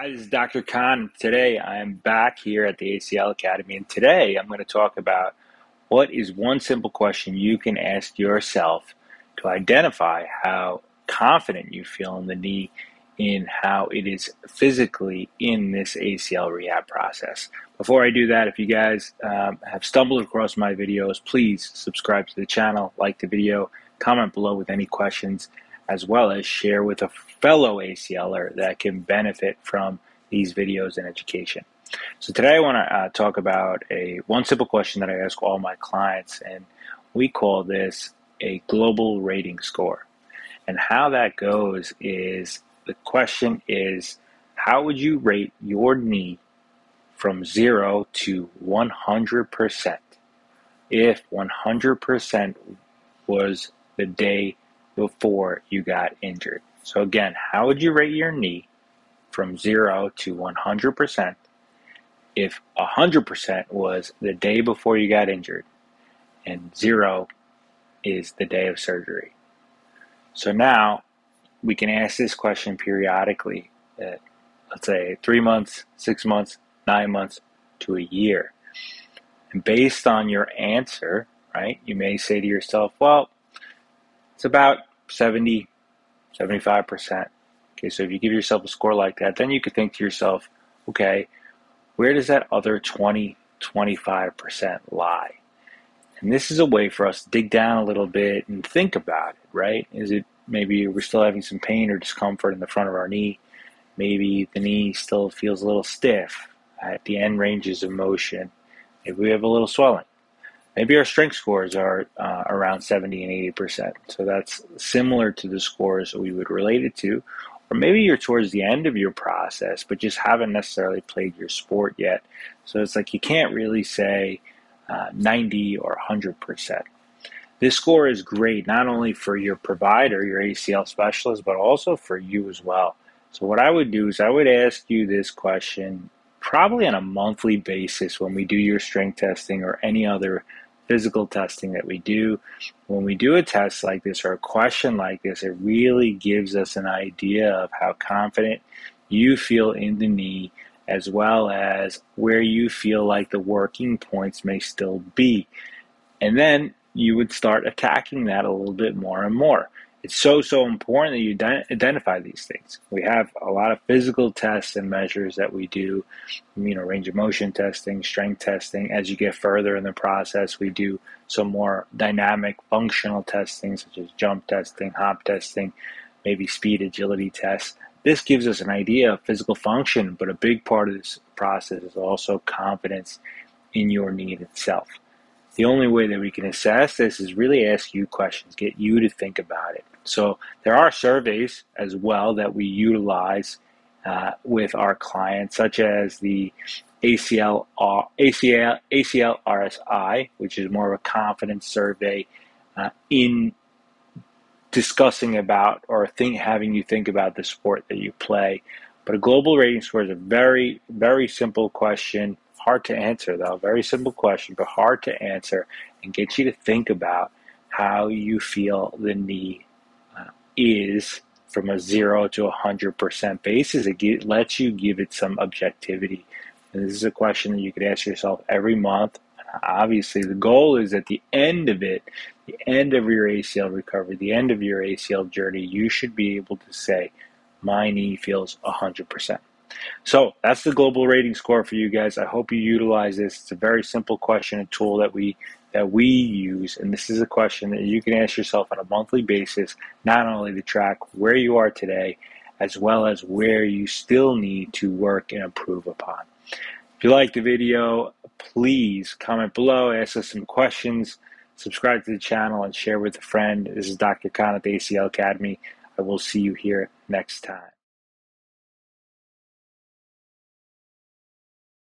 Hi, this is Dr. Kaan. Today I am back here at the ACL Academy, and today I'm going to talk about what is one simple question you can ask yourself to identify how confident you feel in the knee in how it is physically in this ACL rehab process. Before I do that, if you guys um, have stumbled across my videos, please subscribe to the channel, like the video, comment below with any questions, as well as share with a fellow ACLer that can benefit from these videos and education. So today I want to uh, talk about a one simple question that I ask all my clients, and we call this a global rating score. And how that goes is the question is how would you rate your knee from zero to 100% if 100% was the day before you got injured? So, again, how would you rate your knee from 0 to 100% if 100% was the day before you got injured and 0 is the day of surgery? So now we can ask this question periodically at, let's say, three months, six months, nine months to a year. And based on your answer, right, you may say to yourself, well, it's about 70, 75%. Okay, so if you give yourself a score like that, then you could think to yourself, okay, where does that other 20, 25% lie? And this is a way for us to dig down a little bit and think about it, right? Is it maybe we're still having some pain or discomfort in the front of our knee? Maybe the knee still feels a little stiff at the end ranges of motion. Maybe we have a little swelling. Maybe our strength scores are uh, around 70 and 80%. So that's similar to the scores that we would relate it to. Or maybe you're towards the end of your process, but just haven't necessarily played your sport yet. So it's like you can't really say uh, 90 or 100%. This score is great not only for your provider, your ACL specialist, but also for you as well. So, what I would do is I would ask you this question probably on a monthly basis when we do your strength testing or any other physical testing that we do. When we do a test like this or a question like this, it really gives us an idea of how confident you feel in the knee as well as where you feel like the working points may still be. And then you would start attacking that a little bit more and more it's so so important that you identify these things. We have a lot of physical tests and measures that we do, you know, range of motion testing, strength testing. As you get further in the process, we do some more dynamic functional testing, such as jump testing, hop testing, maybe speed agility tests. This gives us an idea of physical function, but a big part of this process is also confidence in your need itself. The only way that we can assess this is really ask you questions, get you to think about it. So there are surveys as well that we utilize uh, with our clients, such as the ACL, ACL, ACL RSI, which is more of a confidence survey uh, in discussing about or think, having you think about the sport that you play. But a global rating score is a very, very simple question, hard to answer though. Very simple question, but hard to answer, and get you to think about how you feel the knee is from a zero to a hundred percent basis. It get, lets you give it some objectivity. And this is a question that you could ask yourself every month. Obviously, the goal is at the end of it, the end of your ACL recovery, the end of your ACL journey, you should be able to say, "My knee feels a hundred percent." So that's the global rating score for you guys. I hope you utilize this. It's a very simple question and tool that we that we use, and this is a question that you can ask yourself on a monthly basis, not only to track where you are today, as well as where you still need to work and improve upon. If you like the video, please comment below, ask us some questions, subscribe to the channel, and share with a friend. This is Dr. Kaan at the ACL Academy. I will see you here next time.